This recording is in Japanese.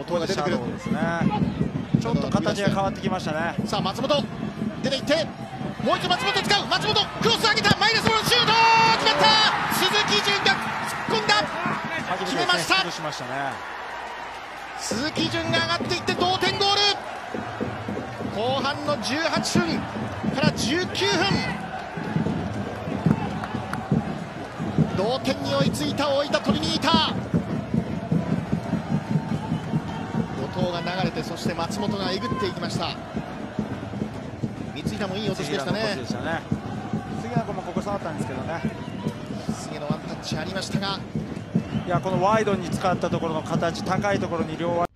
さあ後藤が出てくる。ですねちょっと形が変わってきましたね。さあ松本出ていってもう一度松本使う松本クロス上げたマイナスボールシュート決まった鈴木純が突っ込んだ決めました。崩しましたね。鈴木純が上がっていって同点ゴール。後半の18分から19分。同点に追いついた大分トリニータが流れてそして松本がえぐっていきました。三井田もいい落としでしたね。杉野君もここ触ったんですけどね。杉野ワンタッチありましたが。いやこのワイドに使ったところの形高いところに両脇